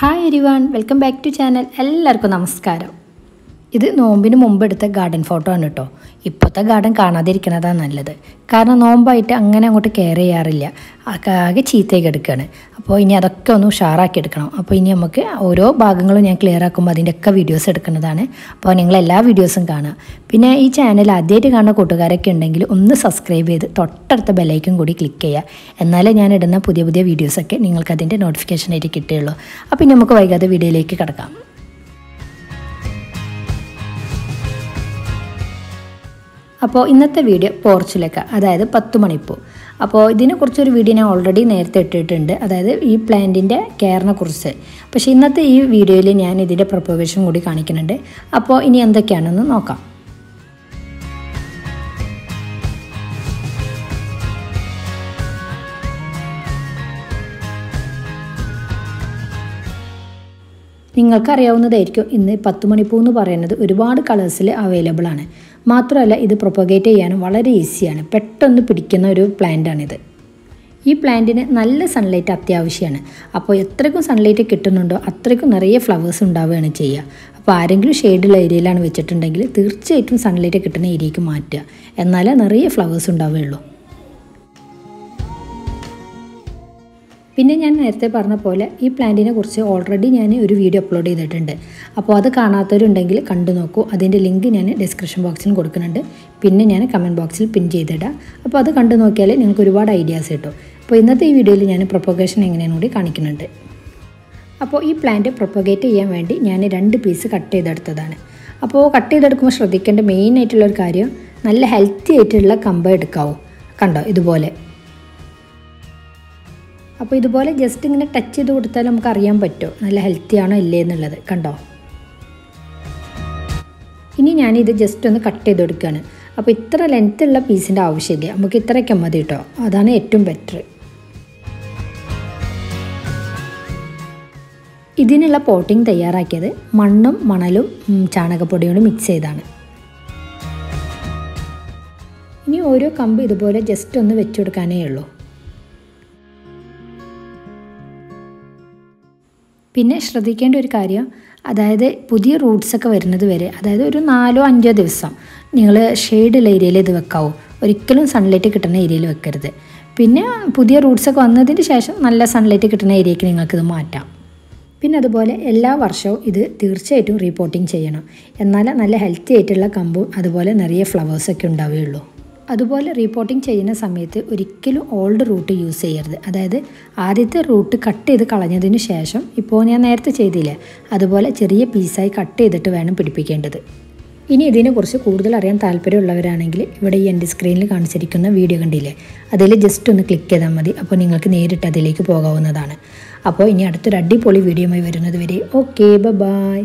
Hi everyone welcome back to channel എല്ലാവർക്കും നമസ്കാരം. ഇത് നോമ്പിന് മുമ്പ് എടുത്ത ഗാർഡൻ ഫോട്ടോ ആണ് കേട്ടോ ഇപ്പോഴത്തെ ഗാർഡൻ കാണാതിരിക്കുന്നതാണ് നല്ലത്. കാരണം നോമ്പായിട്ട് അങ്ങനെ അങ്ങോട്ട് കെയർ ചെയ്യാറില്ല. ആകെ ചീത്തയൊക്കെ എടുക്കുകയാണ് അപ്പോൾ ഇനി അതൊക്കെ ഒന്ന് ഉഷാറാക്കി എടുക്കണം. അപ്പോൾ ഇനി നമുക്ക് ഓരോ ഭാഗങ്ങളും ഞാൻ ക്ലിയർ ആക്കുമ്പോൾ അതിന്റെയൊക്കെ വീഡിയോസ് എടുക്കുന്നതാണ്. അപ്പോൾ നിങ്ങൾ എല്ലാ വീഡിയോസും കാണുക. പിന്നെ ഈ ചാനൽ ആദ്യമായിട്ട് കാണുന്ന കൂട്ടുകാരൊക്കെ ഉണ്ടെങ്കിൽ ഒന്ന് സബ്സ്ക്രൈബ് ചെയ്ത് തൊട്ടടുത്ത ബെലൈക്കും കൂടി ക്ലിക്ക് ചെയ്യുക. എന്നാലേ ഞാൻ ഇടുന്ന പുതിയ പുതിയ വീഡിയോസൊക്കെ നിങ്ങൾക്ക് അതിന്റെ നോട്ടിഫിക്കേഷനായിട്ട് കിട്ടുകയുള്ളൂ. അപ്പോൾ ഇനി നമുക്ക് വൈകാതെ വീഡിയോയിലേക്ക് കിടക്കാം. അപ്പോൾ ഇന്നത്തെ വീഡിയോ പോർച്ചിലേക്ക് അതായത് പത്ത് മണിപ്പൂ. അപ്പോൾ ഇതിനെക്കുറിച്ചൊരു വീഡിയോ ഞാൻ ഓൾറെഡി നേരത്തെ ഇട്ടിട്ടുണ്ട് അതായത് ഈ പ്ലാന്റിന്റെ കെയറിനെ കുറിച്ച്. പക്ഷേ ഇന്നത്തെ ഈ വീഡിയോയിൽ ഞാൻ ഇതിന്റെ പ്രൊപ്പഗേഷൻ കൂടി കാണിക്കുന്നുണ്ട്. അപ്പോൾ ഇനി എന്തൊക്കെയാണെന്ന് നോക്കാം. നിങ്ങൾക്കറിയാവുന്നതായിരിക്കും ഇന്ന് പത്ത് മണിപ്പൂ എന്ന് പറയുന്നത് ഒരുപാട് കളേഴ്സിൽ അവൈലബിൾ ആണ്. മാത്രമല്ല ഇത് പ്രൊപ്പഗേറ്റ് ചെയ്യാനും വളരെ ഈസിയാണ് പെട്ടെന്ന് പിടിക്കുന്ന ഒരു പ്ലാന്റാണിത് ഈ പ്ലാന്റിന് നല്ല സൺലൈറ്റ് അത്യാവശ്യമാണ് അപ്പോൾ എത്രയ്ക്കും സൺലൈറ്റ് കിട്ടുന്നുണ്ടോ അത്രയ്ക്കും നിറയെ ഫ്ലവേഴ്സ് ഉണ്ടാവുകയാണ് ചെയ്യുക. അപ്പോൾ ആരെങ്കിലും ഷെയ്ഡുള്ള ഏരിയയിലാണ് വെച്ചിട്ടുണ്ടെങ്കിൽ തീർച്ചയായിട്ടും സൺലൈറ്റ് കിട്ടുന്ന ഏരിയയ്ക്ക് മാറ്റുക. എന്നാലേ നിറയെ ഫ്ലവേഴ്സ് ഉണ്ടാവുകയുള്ളൂ. പിന്നെ ഞാൻ നേരത്തെ പറഞ്ഞ പോലെ ഈ പ്ലാന്റിനെ കുറിച്ച് ഓൾറെഡി ഞാൻ ഒരു വീഡിയോ അപ്ലോഡ് ചെയ്തിട്ടുണ്ട്. അപ്പോൾ അത് കാണാത്തവരുണ്ടെങ്കിൽ കണ്ടു നോക്കൂ. അതിന്റെ ലിങ്ക് ഞാൻ ഡിസ്ക്രിപ്ഷൻ ബോക്സിൽ കൊടുക്കുന്നുണ്ട്. പിന്നെ ഞാൻ കമന്റ് ബോക്സിൽ പിൻ ചെയ്തിടാം. അപ്പോൾ അത് കണ്ടു നോക്കിയാൽ നിങ്ങൾക്ക് ഒരുപാട് ഐഡിയാസ് കിട്ടും. അപ്പോൾ ഇന്നത്തെ ഈ വീഡിയോയിൽ ഞാൻ പ്രൊപ്പഗേഷൻ എങ്ങനെയാണ് കൂടി കാണിക്കുന്നുണ്ട്. അപ്പോൾ ഈ പ്ലാന്റ് പ്രൊപ്പഗേറ്റ് ചെയ്യാൻ വേണ്ടി ഞാൻ രണ്ട് പീസ് കട്ട് ചെയ്തെടുത്തതാണ്. അപ്പോൾ കട്ട് ചെയ്തെടുക്കുമ്പോൾ ശ്രദ്ധിക്കേണ്ട മെയിൻ ആയിട്ടുള്ളൊരു കാര്യം നല്ല ഹെൽത്തി ആയിട്ടുള്ള കമ്പ എടുക്കാവൂ. കണ്ടോ? ഇതുപോലെ. അപ്പോൾ ഇതുപോലെ ജസ്റ്റ് ഇങ്ങനെ ടച്ച് ചെയ്ത് കൊടുത്താൽ നമുക്ക് അറിയാൻ പറ്റുമോ നല്ല ഹെൽത്തി ആണോ ഇല്ലേ എന്നുള്ളത്. കണ്ടോ? ഇനി ഞാനിത് ജസ്റ്റ് ഒന്ന് കട്ട് ചെയ്ത് കൊടുക്കുകയാണ്. അപ്പോൾ ഇത്ര ലെങ്ത്ത് ഉള്ള പീസിന്റെ ആവശ്യമില്ല. നമുക്ക് ഇത്രയൊക്കെ മതി കേട്ടോ അതാണ് ഏറ്റവും ബെറ്റർ ഇതിനുള്ള പോട്ടിങ് തയ്യാറാക്കിയത് മണ്ണും മണലും ചാണകപ്പൊടിയോട് മിക്സ് ചെയ്താണ്. ഇനി ഓരോ കമ്പ് ഇതുപോലെ ജസ്റ്റ് ഒന്ന് വെച്ചു കൊടുക്കാനേ ഉള്ളൂ. പിന്നെ ശ്രദ്ധിക്കേണ്ട ഒരു കാര്യം അതായത് പുതിയ റൂട്ട്സൊക്കെ വരുന്നത് വരെ അതായത് ഒരു നാലോ അഞ്ചോ ദിവസം നിങ്ങൾ ഷെയ്ഡുള്ള ഏരിയയിൽ ഇത് വെക്കാവൂ. ഒരിക്കലും സൺലൈറ്റ് കിട്ടുന്ന ഏരിയയിൽ വെക്കരുത്. പിന്നെ പുതിയ റൂട്ട്സൊക്കെ വന്നതിന് ശേഷം നല്ല സൺലൈറ്റ് കിട്ടുന്ന ഏരിയയ്ക്ക് നിങ്ങൾക്കിത് മാറ്റാം. പിന്നെ അതുപോലെ എല്ലാ വർഷവും ഇത് തീർച്ചയായിട്ടും റീപോർട്ടിങ് ചെയ്യണം. എന്നാൽ നല്ല ഹെൽത്തി ആയിട്ടുള്ള കമ്പും അതുപോലെ നിറയെ ഫ്ലവേഴ്സൊക്കെ ഉണ്ടാവുകയുള്ളൂ. അതുപോലെ റീപോർട്ടിംഗ് ചെയ്യുന്ന സമയത്ത് ഒരിക്കലും ഓൾഡ് റൂട്ട് യൂസ് ചെയ്യരുത്. അതായത് ആദ്യത്തെ റൂട്ട് കട്ട് ചെയ്ത് കളഞ്ഞതിന് ശേഷം ഇപ്പോൾ ഞാൻ നേരത്തെ ചെയ്തില്ലേ? അതുപോലെ ചെറിയ പീസായി കട്ട് ചെയ്തിട്ട് വേണം പിടിപ്പിക്കേണ്ടത്. ഇനി ഇതിനെക്കുറിച്ച് കൂടുതൽ അറിയാൻ താല്പര്യമുള്ളവരാണെങ്കിൽ ഇവിടെ ഈ എന്റെ സ്ക്രീനിൽ കാണിച്ചിരിക്കുന്ന വീഡിയോ കണ്ടില്ലേ? അതിൽ ജസ്റ്റ് ഒന്ന് ക്ലിക്ക് ചെയ്താൽ മതി. അപ്പോൾ നിങ്ങൾക്ക് നേരിട്ട് അതിലേക്ക് പോകാവുന്നതാണ്. അപ്പോൾ ഇനി അടുത്തൊരു അടിപൊളി വീഡിയോയുമായി വരുന്നത് വരെ. Okay bye